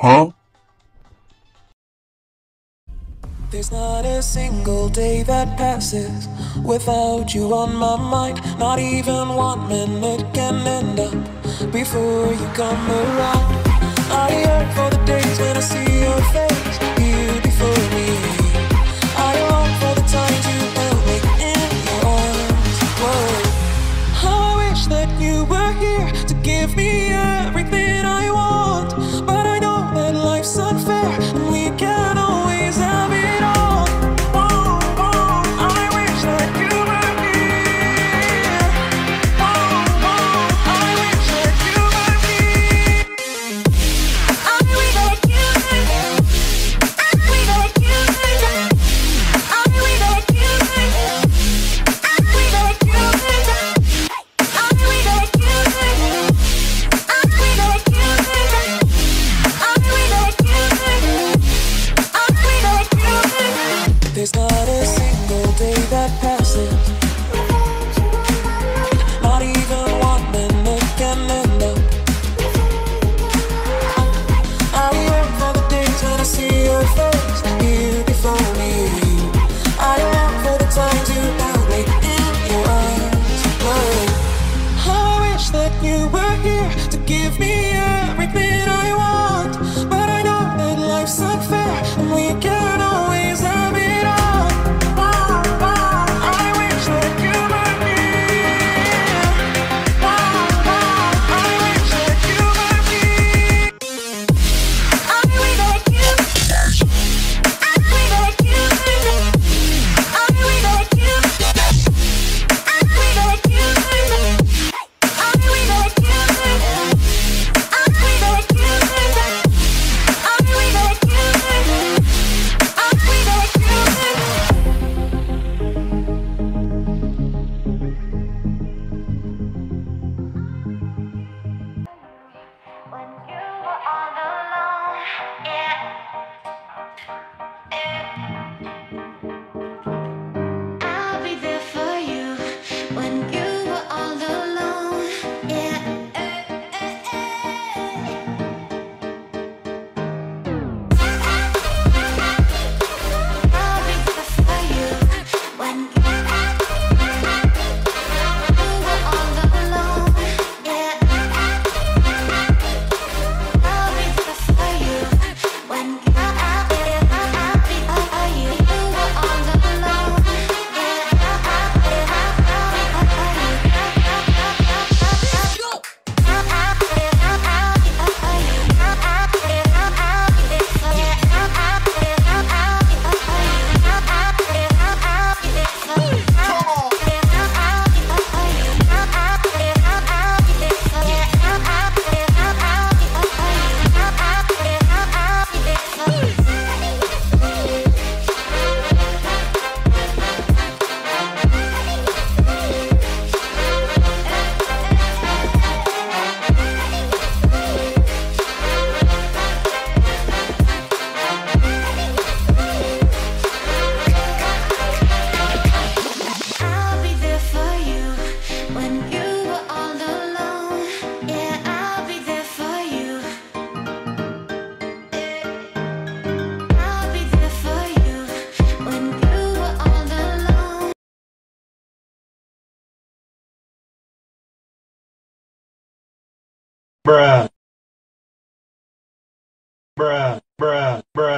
Huh? There's not a single day that passes without you on my mind. Not even one minute can end up before you come around. I yearn for the days when I see your face here before me. you were here to give me bruh. Bruh. Bruh. Bruh.